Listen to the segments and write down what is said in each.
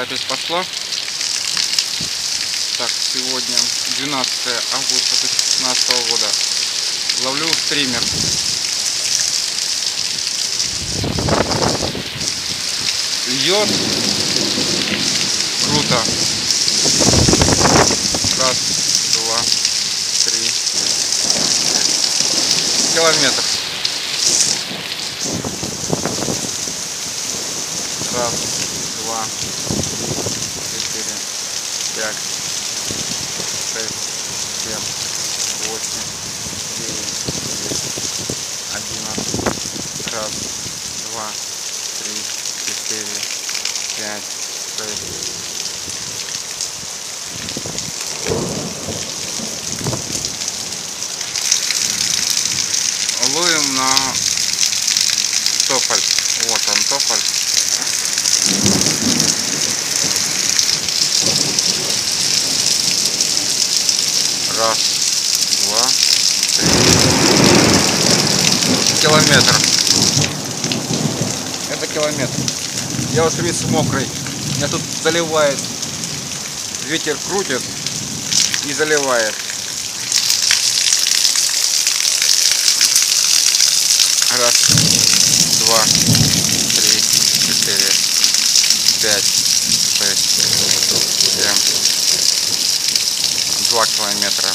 запись пошла. Так, сегодня 12 августа 2016 года. Ловлю стример. Льет. Круто. Раз, два, три. Километр. Раз, два, четыре, пять, шесть, семь, восемь, девять, десять, одиннадцать. Раз, два, три, четыре, пять, шесть. Ловим на тополь. Вот он тополь. Раз, два, три. Километр. Это километр. Я уже весь мокрый. Меня тут заливает. Ветер крутит и заливает. Раз, 2 километра.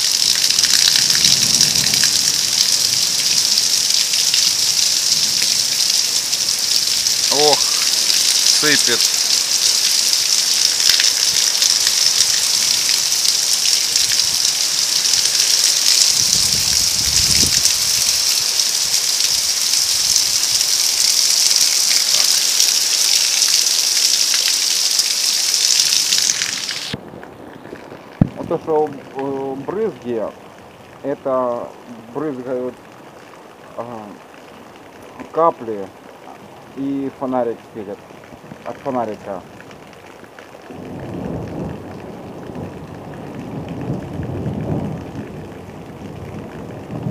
Ох, сыпет. Брызги, это брызгают ага, капли и фонарик светит от фонарика.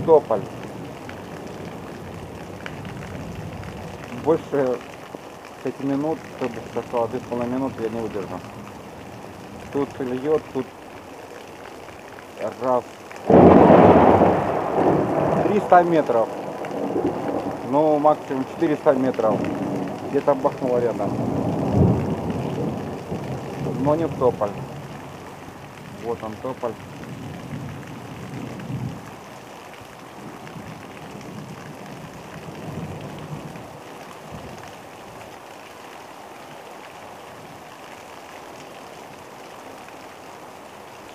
Тополь. Больше 5 минут, чтобы сказала, 2,5 минуты я не выдержу. Тут льет, тут раз. 300 метров. Ну максимум 400 метров. Где-то бахнуло рядом. Но не тополь. Вот он тополь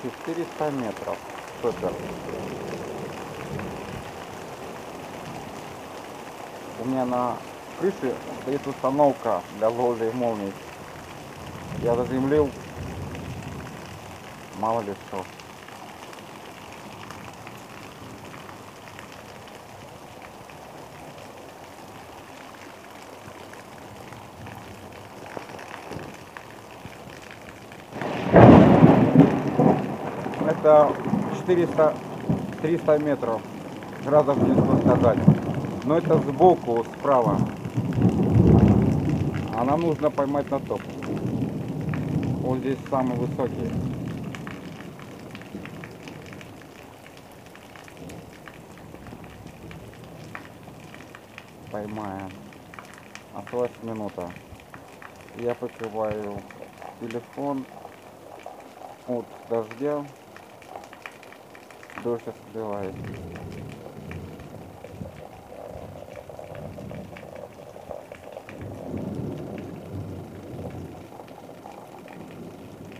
Четыреста метров. Супер. У меня на крыше стоит установка для ловли молний. Я заземлил. Мало ли что. Это 400 300 метров градов нельзя сказать но это сбоку справа. А нам нужно поймать на топ. Вот здесь самый высокий. Поймаем. Осталась минута. Я покрываю телефон от дождя дождь скрывает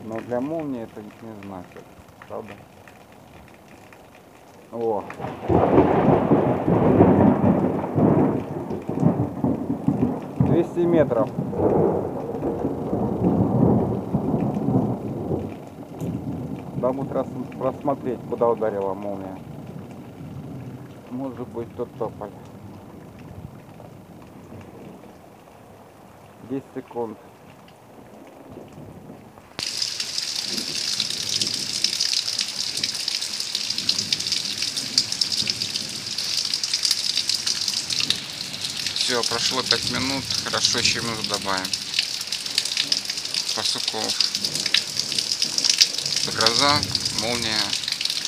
но для молнии это не значит правда? О! Двести метров Дабы просмотреть, куда ударила молния. Может быть тот тополь. 10 секунд. Все, прошло 5 минут. Хорошо, еще минуту добавим. Пасуков. Гроза, молния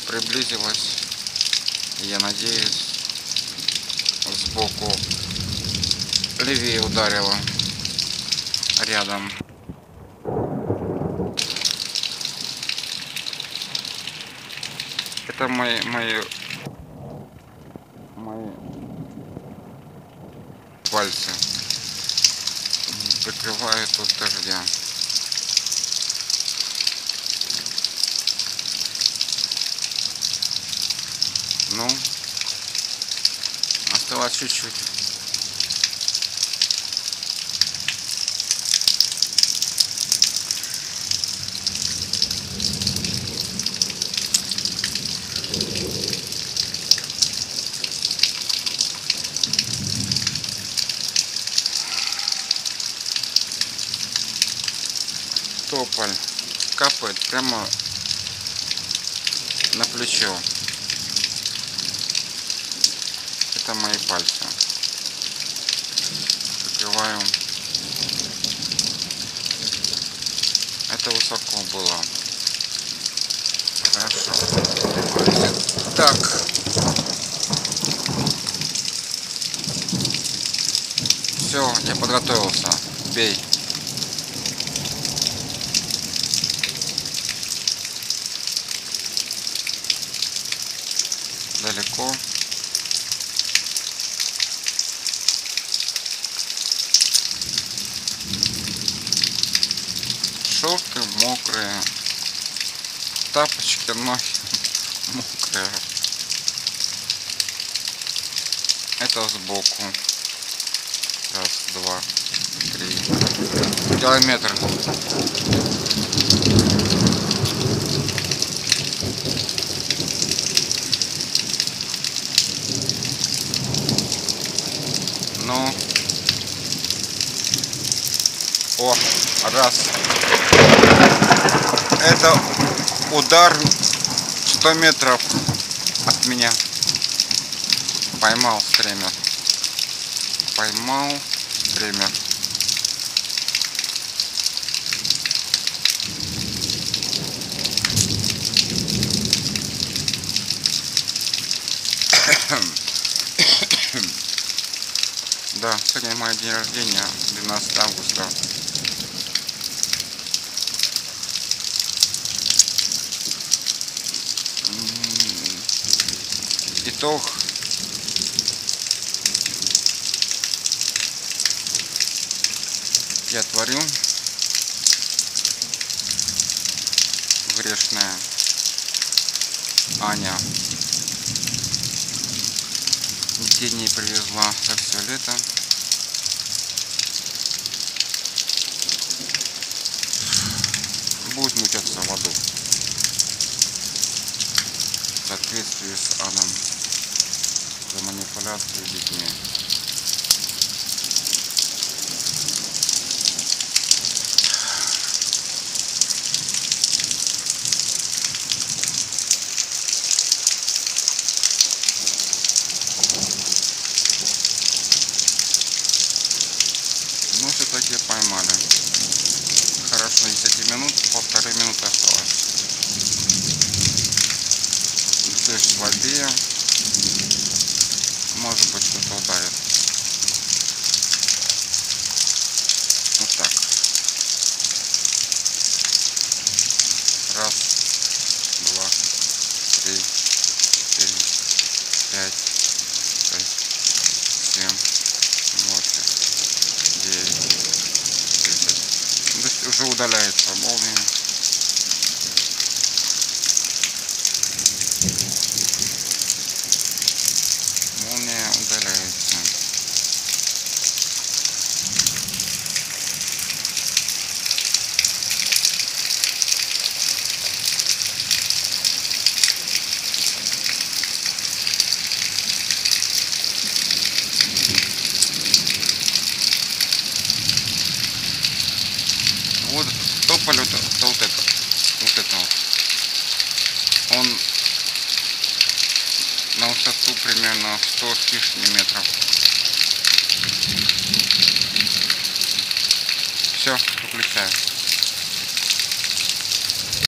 приблизилась. Я надеюсь, сбоку левее ударила рядом. Это мои, мои, мои пальцы прикрывают от дождя. Ну, осталось чуть-чуть. тополь капает прямо на плечо. Это мои пальцы. Прикрываю. Это высоко было. Хорошо. Так. Все, я подготовился. Бей. далеко. Шорты мокрые, тапочки, ноги мокрые. Это сбоку. Раз, два, три. Километр. Ну. О, раз. Это удар 100 метров от меня. Поймал стремя. Поймал стремя. Да, сегодня мой день рождения, 12 августа. Итог. Я творю. Грешная Аня детей привезла за все лето. Будет мучаться в аду. Соответствии с адом за манипуляцию детьми. Ну, все-таки поймали. Хорошо, 10 минут, полторы минуты осталось. Дождь слабее. Может быть, что-то ударит. Вот так. Раз, два, три, четыре, пять, шесть, семь, восемь. 9, 10. Дождь уже удаляется. Молния удаляется. Вот тополь вот, это вот это. Вот это вот. Он на высоту примерно 100 с лишним метров. Все, выключаю.